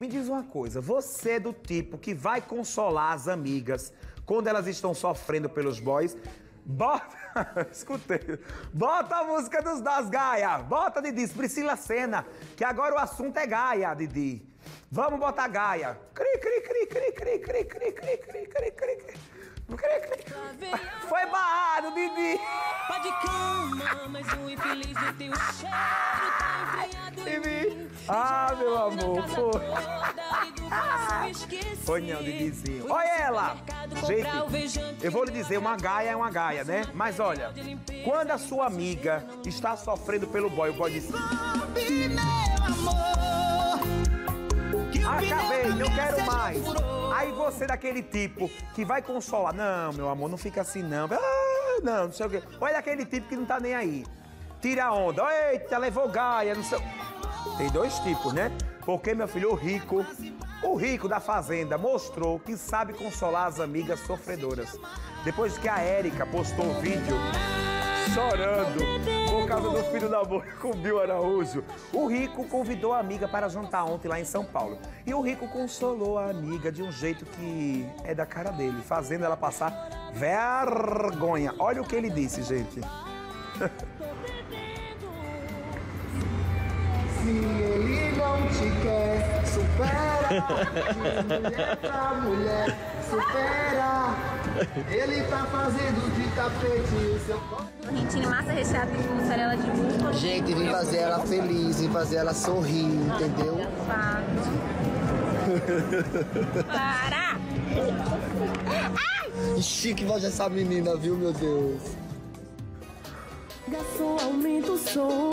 Me diz uma coisa, você é do tipo que vai consolar as amigas quando elas estão sofrendo pelos boys? Bota, escutei, bota a música dos das Gaia, bota Didi, Priscila Senna, que agora o assunto é Gaia, Didi. Vamos botar Gaia. Cri, cri, cri, cri, cri, cri, cri, cri, cri, cri, cri, cri. Foi barrado, Didi. Pode cama, mas o infeliz do teu cheiro Ah, meu amor, foi. Foi não, Didizinho. Olha ela. Gente, eu vou lhe dizer, uma gaia é uma gaia, né? Mas olha, quando a sua amiga está sofrendo pelo boy, o boy diz... Acabei, não quero mais. Aí você daquele tipo que vai consolar. Não, meu amor, não fica assim não. Ah, não, não sei o quê. Olha aquele tipo que não tá nem aí. Tira a onda. Eita, levou gaia, não sei. Tem dois tipos, né? Porque, meu filho, o rico, o rico da fazenda mostrou que sabe consolar as amigas sofredoras. Depois que a Érica postou o vídeo chorando por causa do filho da mãe com Bill Araújo. O Rico convidou a amiga para jantar ontem lá em São Paulo. E o Rico consolou a amiga de um jeito que é da cara dele, fazendo ela passar vergonha. Olha o que ele disse, gente. Se ele não te quer, supera. De mulher pra mulher, supera. Ele tá fazendo de tapete o seu Correntinha massa recheada de mussarela de búfalo. Gente, vim fazer ela feliz, vim fazer ela sorrir, entendeu? Para! Ixi, que voz essa menina, viu, meu Deus? Garçom, aumenta o som.